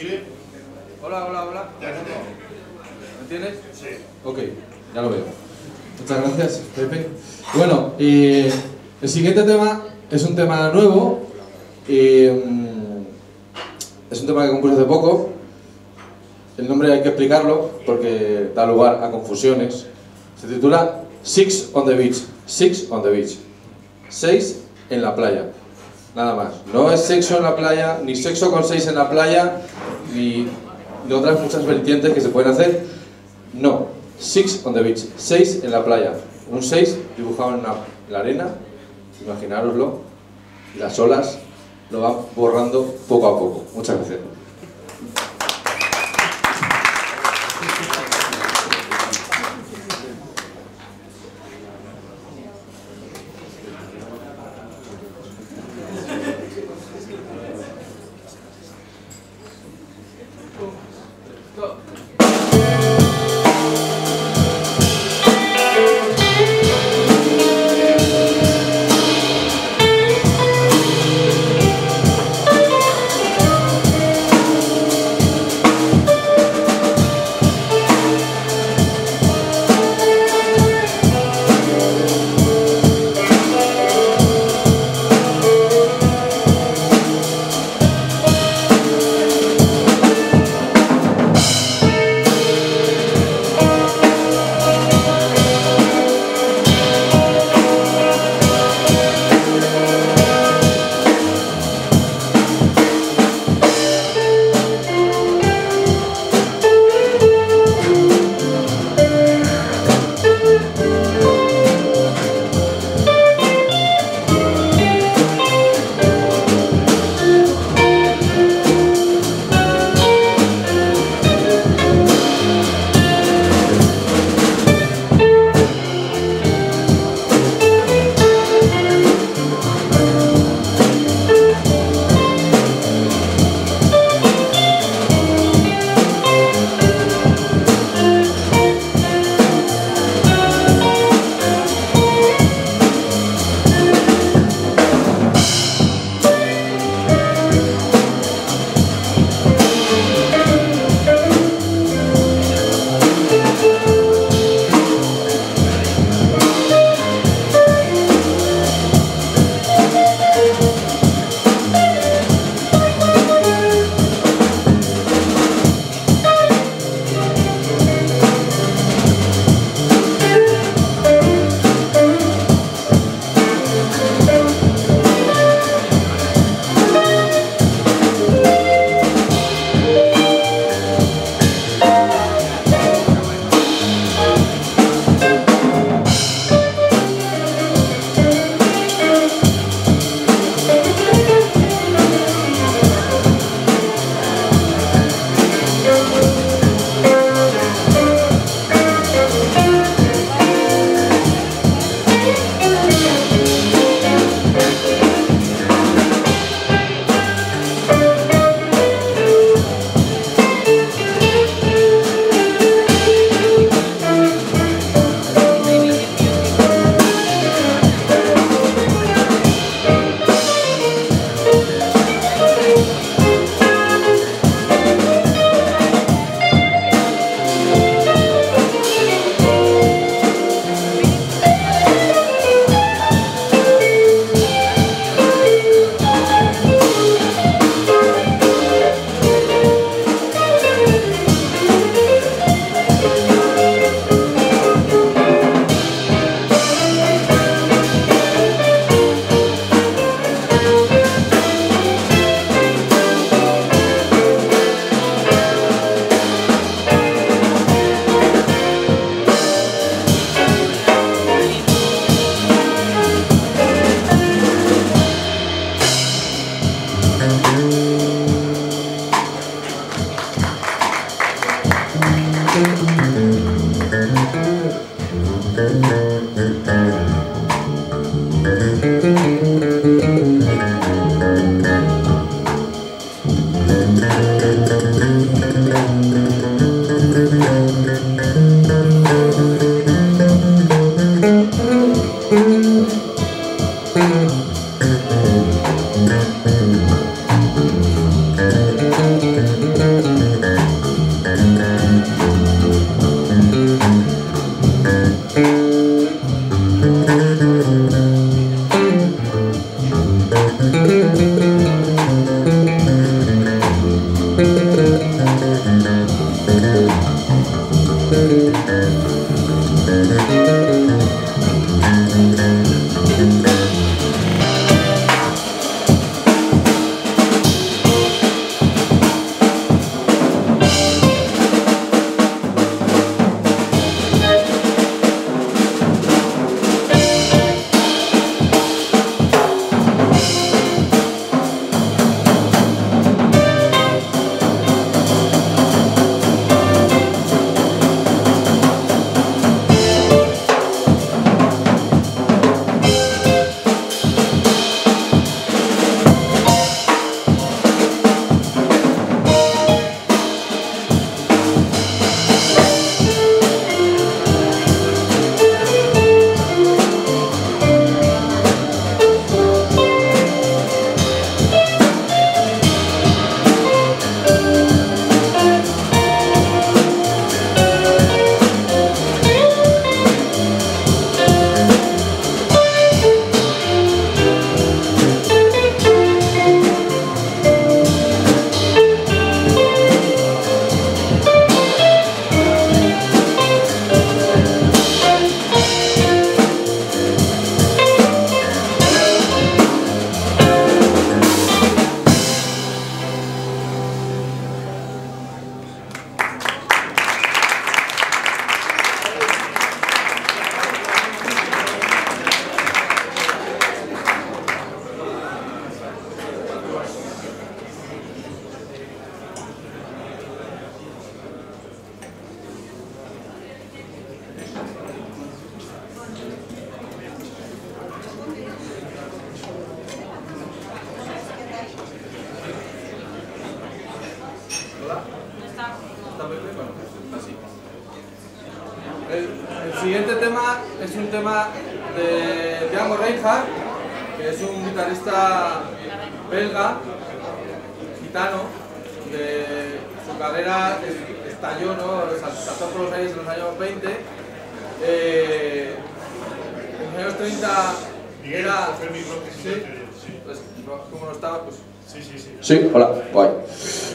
Chile. Hola, hola, hola. Ya. ¿Me entiendes? Sí. Ok, ya lo veo. Muchas gracias, Pepe. Bueno, eh, el siguiente tema es un tema nuevo. eh, es un tema que compuse hace poco. El nombre hay que explicarlo porque da lugar a confusiones. Se titula Six on the Beach. Six on the Beach. Seis en la playa. Nada más. No es sexo en la playa, ni sexo con seis en la playa, ni de otras muchas vertientes que se pueden hacer. No, six on the beach, seis en la playa. Un seis dibujado en, la- en la arena, imaginároslo, las olas lo van borrando poco a poco. Muchas gracias. El, el siguiente tema es un tema de Django Reinhardt, que es un guitarrista belga, gitano, de su carrera es- estalló, ¿no? saltó por los años de los años 20. Eh, en los años 30 Miguel, era... coge el micro que Sí, pues, como no estaba, pues sí, sí. sí. Sí, hola, guay.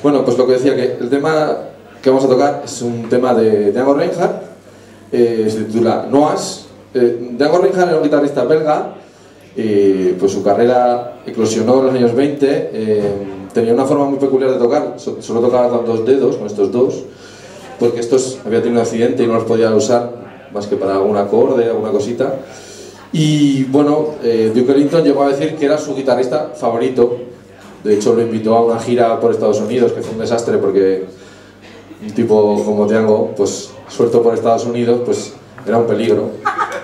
Bueno, pues lo que decía que el tema que vamos a tocar es un tema de Django Reinhardt, eh, se titula Noas. Eh, Django Reinhardt era un guitarrista belga, eh, pues su carrera eclosionó en los años 20, eh, tenía una forma muy peculiar de tocar, so- solo tocaba con dos dedos, con estos dos, porque estos había tenido un accidente y no los podía usar más que para algún acorde, alguna cosita. Y bueno, eh, Duke Ellington llegó a decir que era su guitarrista favorito. De hecho, lo invitó a una gira por Estados Unidos, que fue un desastre porque un tipo como Django, pues suelto por Estados Unidos, pues era un peligro.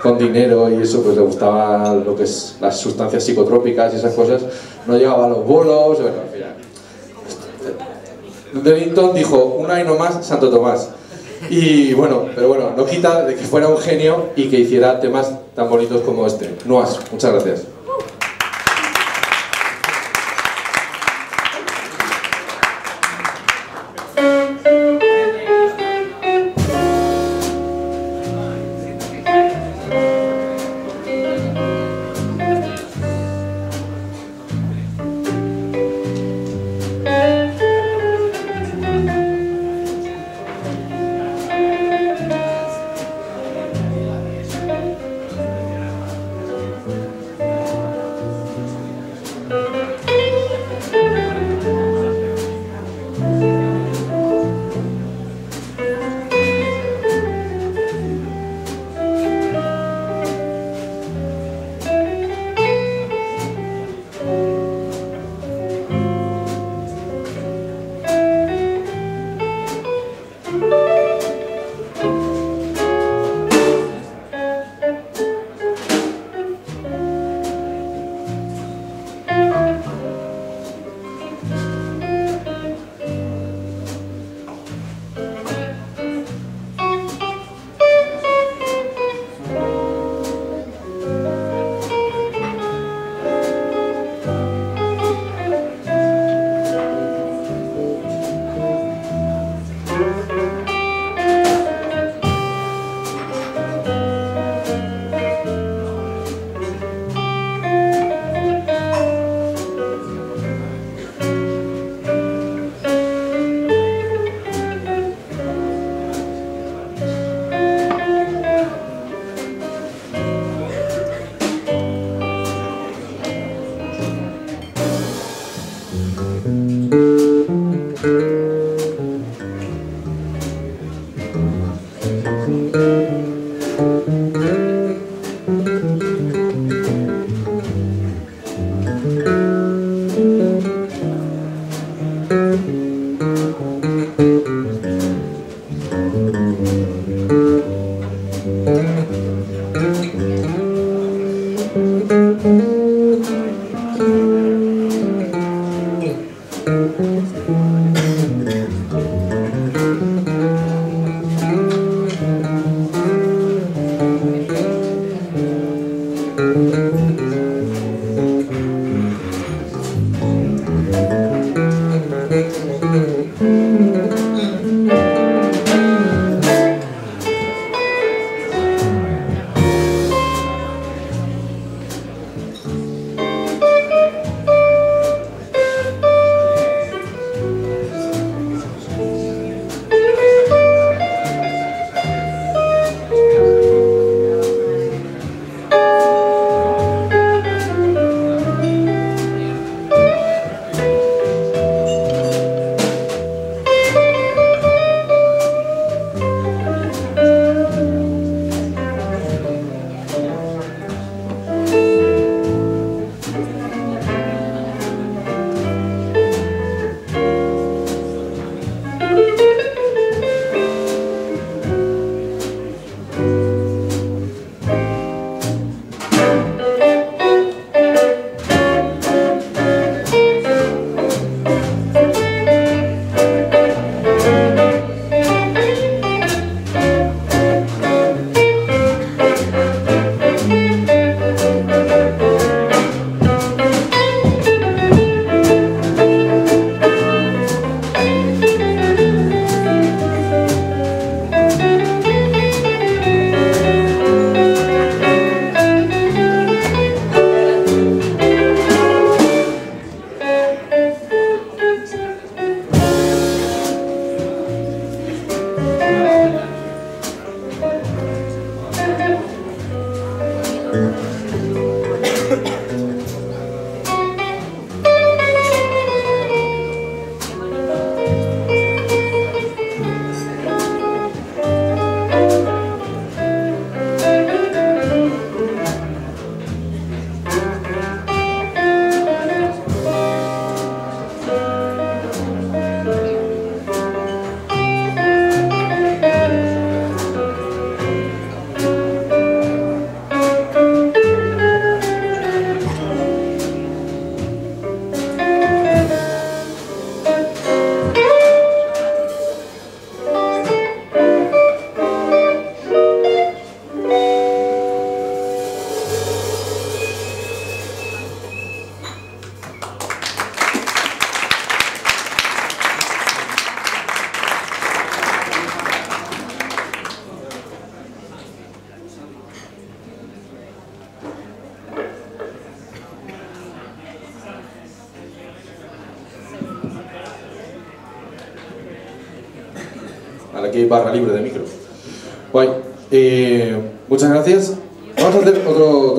Con dinero y eso, pues le gustaba lo que es las sustancias psicotrópicas y esas cosas. No llegaba a los bolos, bueno, al Ellington dijo, una y no más, Santo Tomás. Y bueno, pero bueno, no quita de que fuera un genio y que hiciera temas tan bonitos como este. Noas, muchas gracias.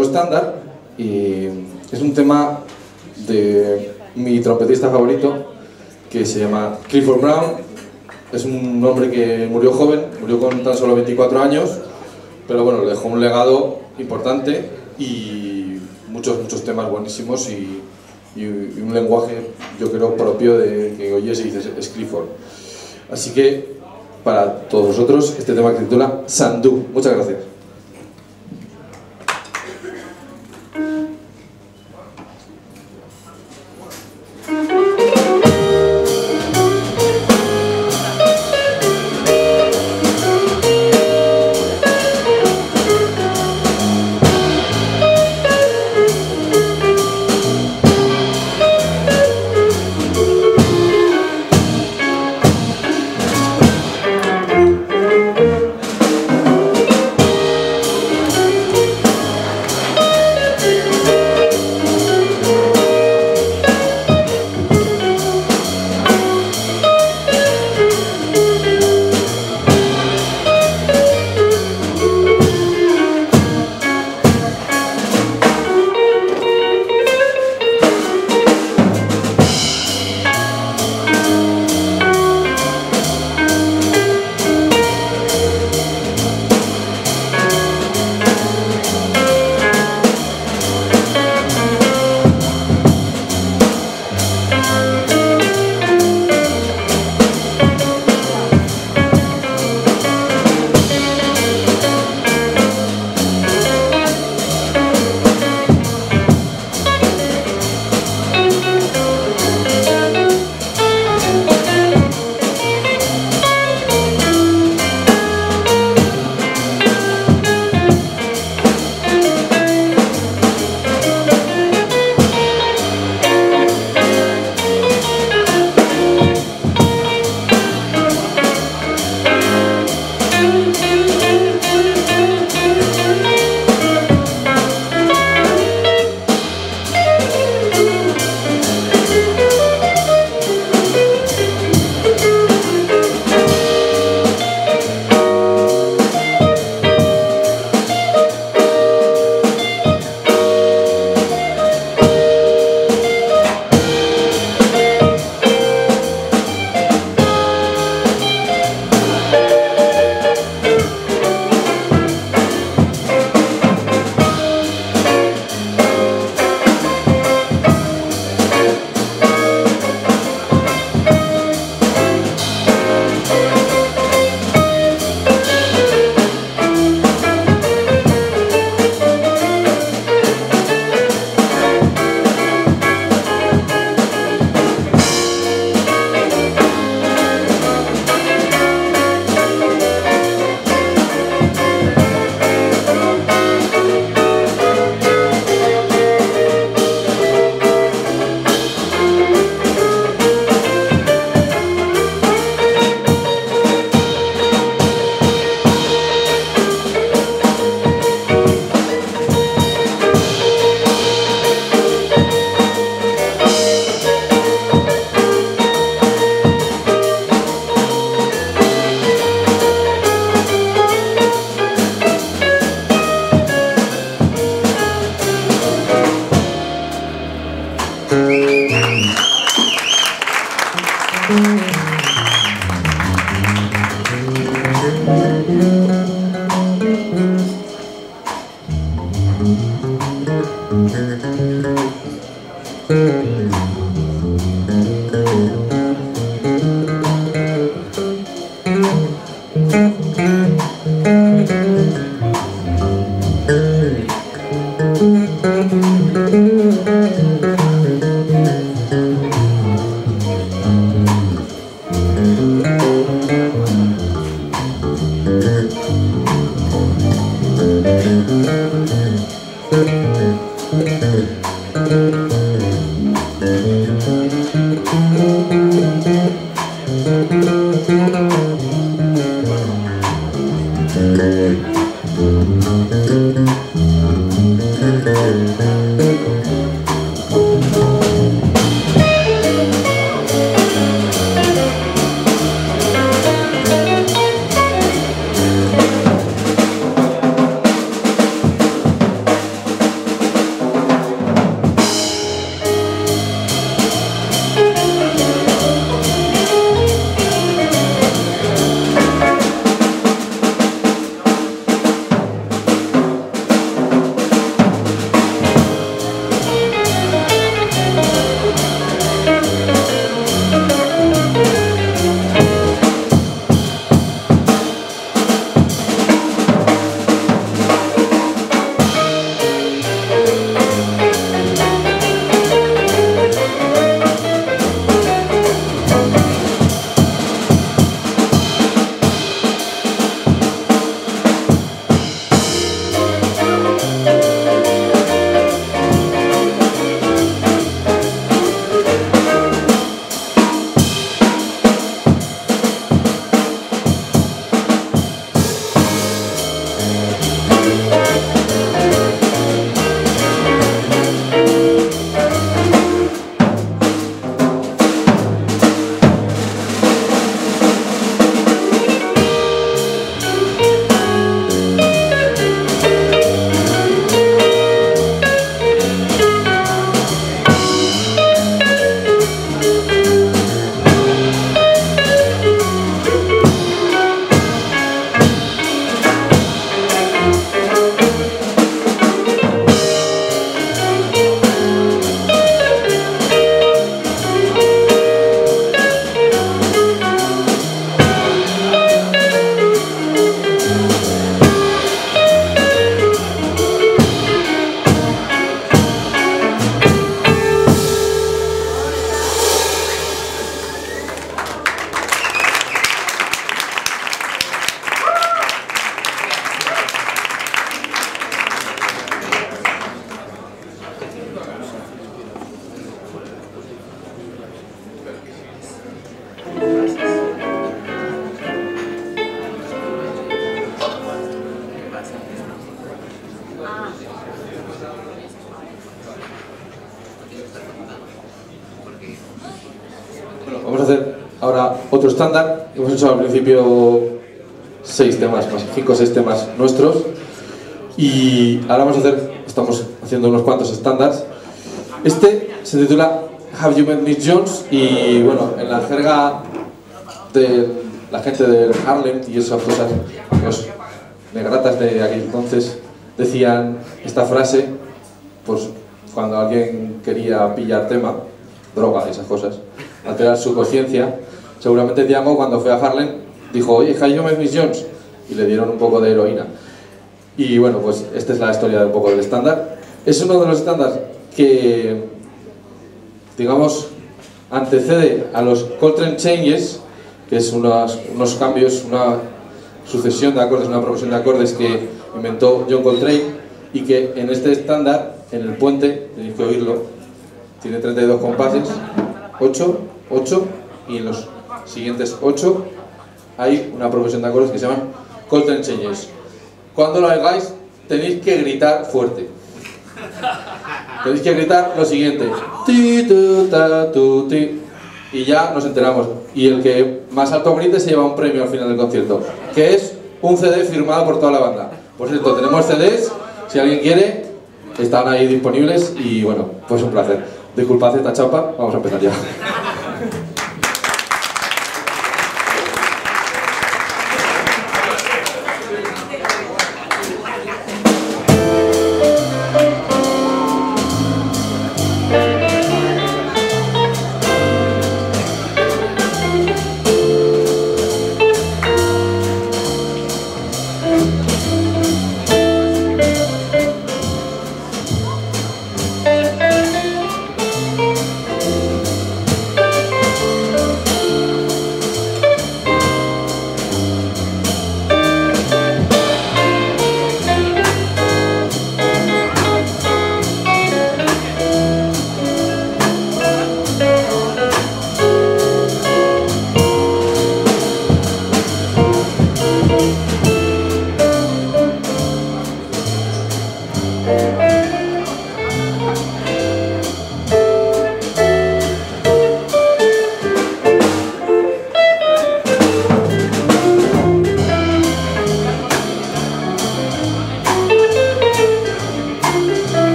Estándar y es un tema de mi trompetista favorito que se llama Clifford Brown. Es un hombre que murió joven, murió con tan solo 24 años, pero bueno, le dejó un legado importante y muchos, muchos temas buenísimos y, y un lenguaje, yo creo, propio de que hoy se dice es Clifford. Así que para todos vosotros este tema titula Sandú. Muchas gracias. Otro estándar. Hemos hecho al principio seis temas, más cinco o seis temas nuestros. Y ahora vamos a hacer, estamos haciendo unos cuantos estándares. Este se titula Have You Met Miss Jones? Y bueno, en la jerga de la gente del Harlem y esas cosas, los negratas de aquel entonces, decían esta frase, pues cuando alguien quería pillar tema, droga esas cosas, alterar su conciencia. Seguramente Django cuando fue a Harlem dijo, oye, You Met Miss Jones? Y le dieron un poco de heroína. Y bueno, pues esta es la historia de un poco del estándar. Es uno de los estándares que, digamos, antecede a los Coltrane Changes, que es unos, unos cambios, una sucesión de acordes, una progresión de acordes que inventó John Coltrane y que en este estándar, en el puente, tenéis que oírlo, tiene 32 compases, 8, 8 y en los siguientes 8 hay una progresión de acordes que se llaman Coltrane Changes. Cuando lo hagáis tenéis que gritar fuerte. Tenéis que gritar lo siguiente. Ti, tu, ta, tu, ti. Y ya nos enteramos. Y el que más alto grite se lleva un premio al final del concierto. Que es un CD firmado por toda la banda. Por cierto, tenemos CDs. Si alguien quiere, están ahí disponibles. Y bueno, pues un placer. Disculpad esta chapa. Vamos a empezar ya.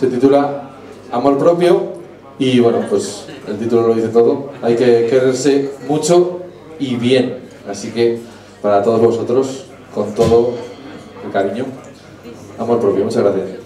Se titula Amor propio y bueno, pues el título lo dice todo. Hay que quererse mucho y bien. Así que para todos vosotros, con todo el cariño, amor propio. Muchas gracias.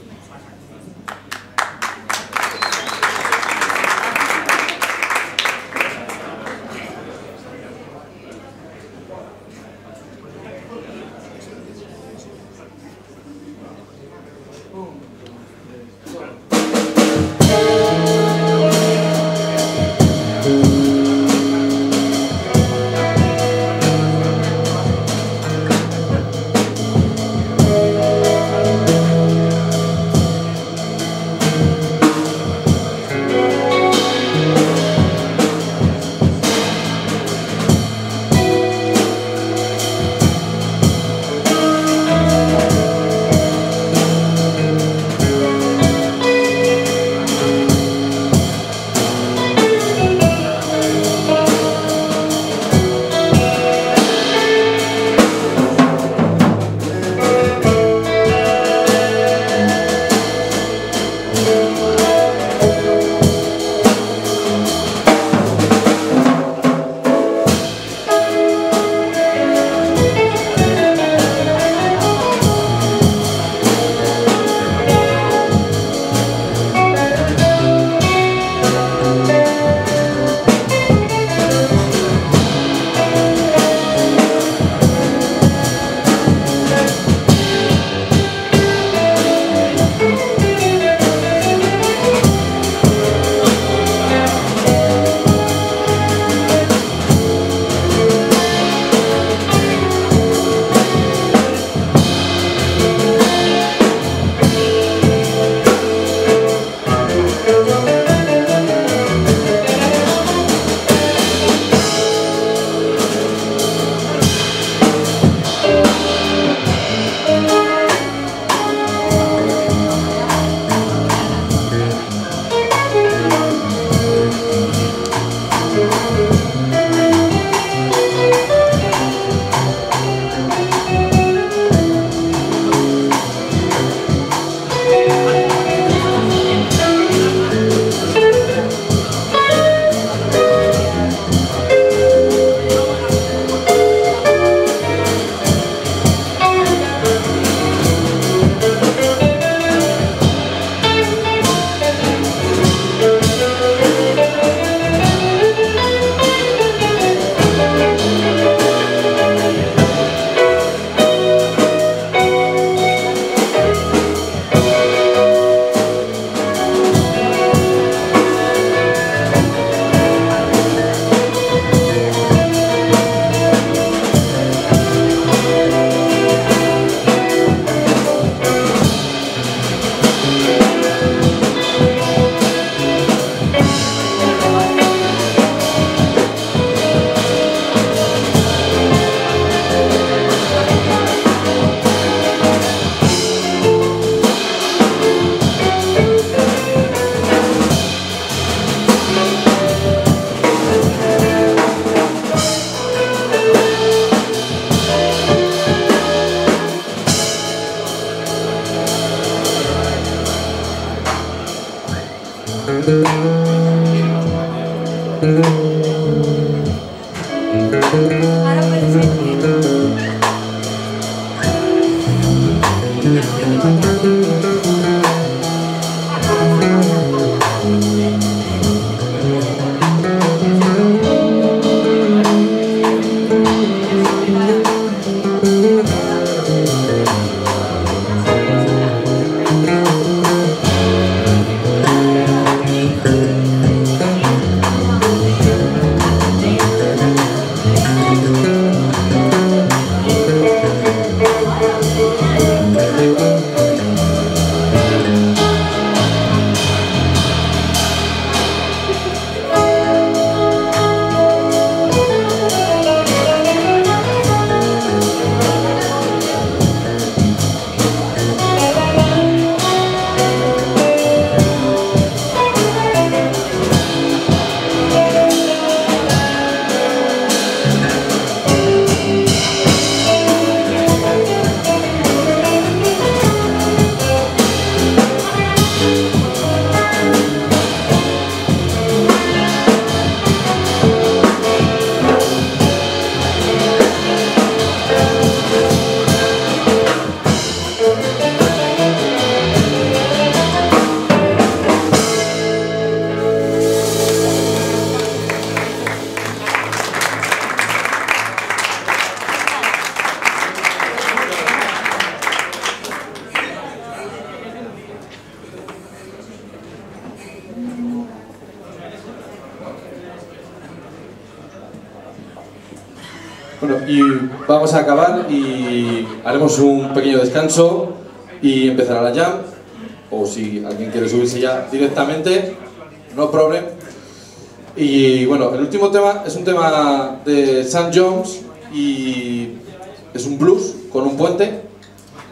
Ahora puede descanso y empezará la jam. O si alguien quiere subirse ya directamente, no problem. Y bueno, el último tema es un tema de Sam Jones y es un blues con un puente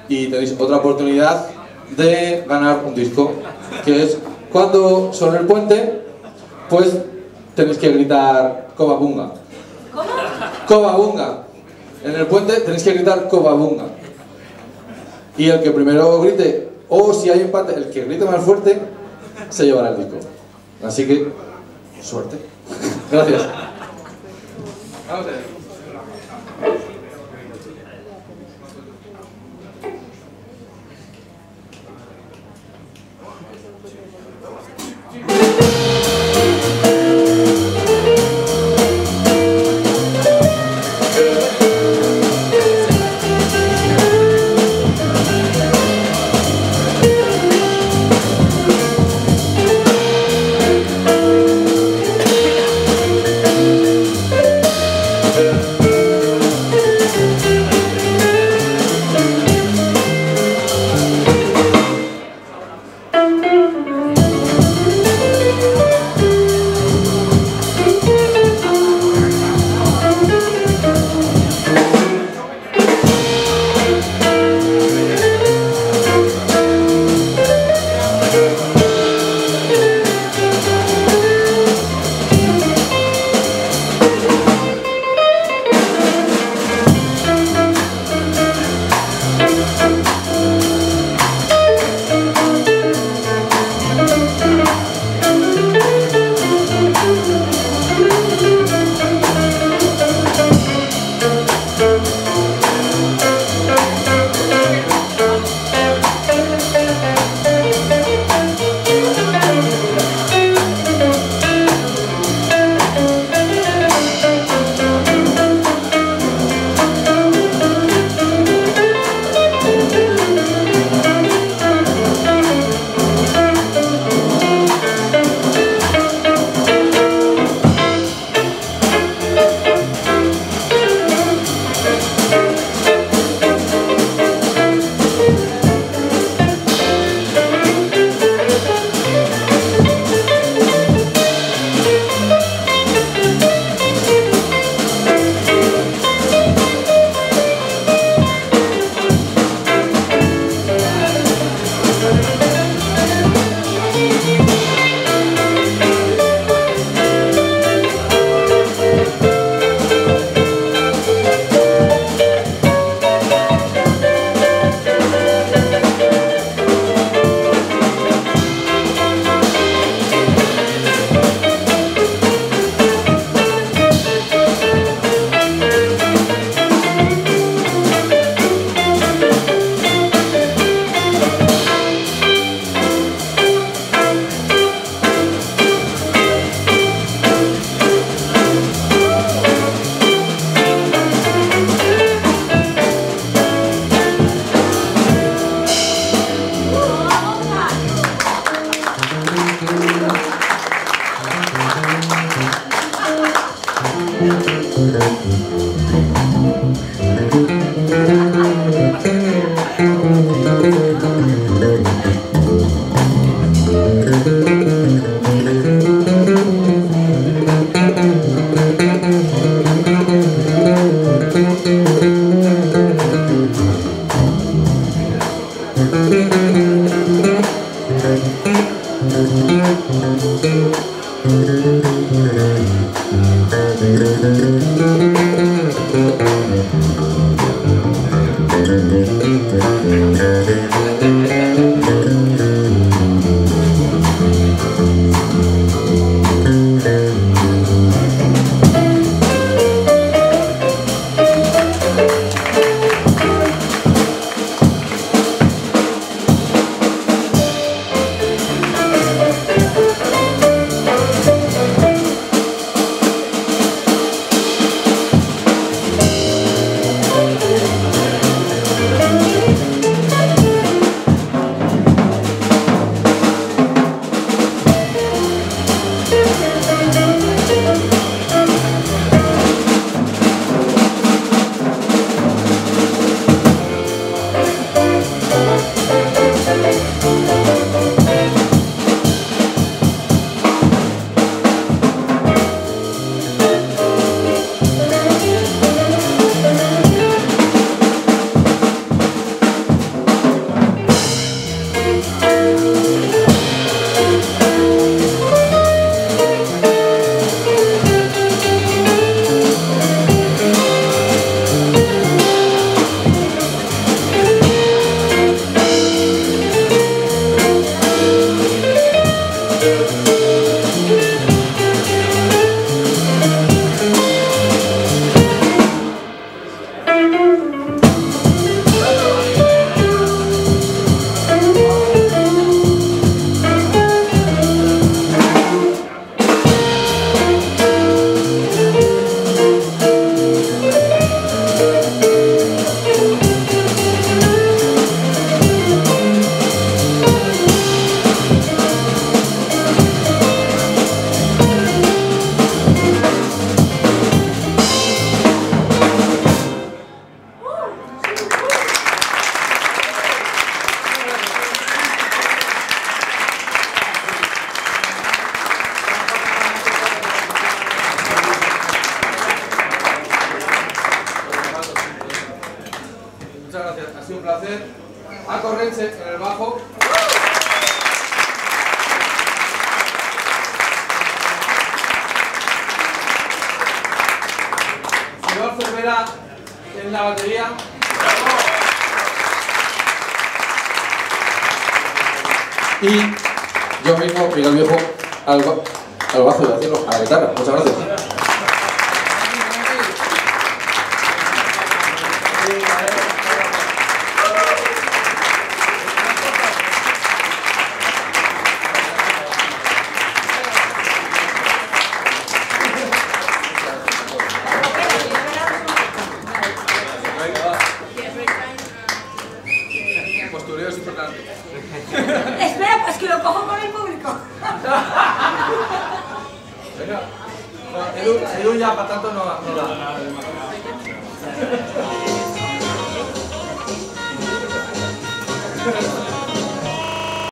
y tenéis otra oportunidad de ganar un disco que es cuando sobre el puente pues tenéis que gritar Cobabunga. ¿Cómo? Cobabunga. En el puente tenéis que gritar Cobabunga. Y el que primero grite, o si hay empate, el que grite más fuerte, se llevará el disco. Así que, suerte. Gracias.